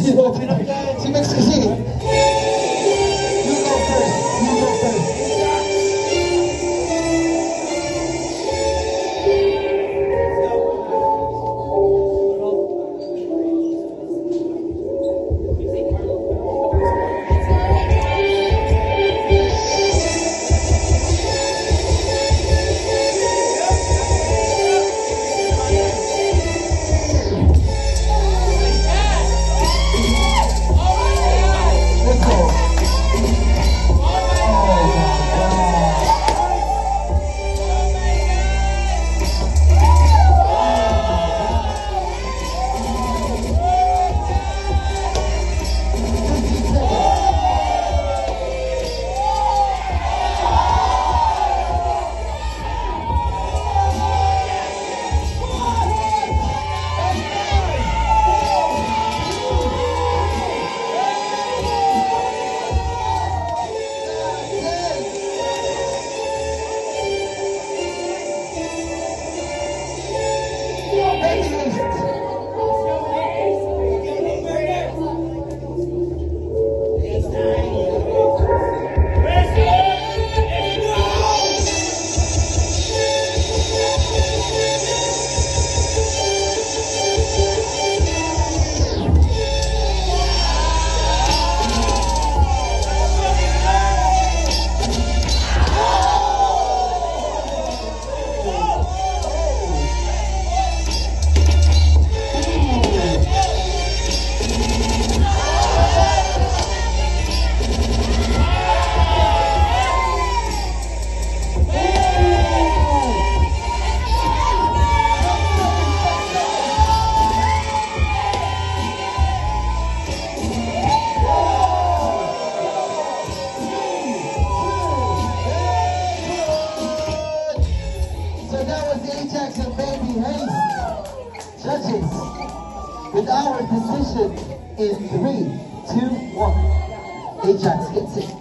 Sì, sì, sì, and Baby Hayes judges with our decision in three, two, one. Ajax gets it.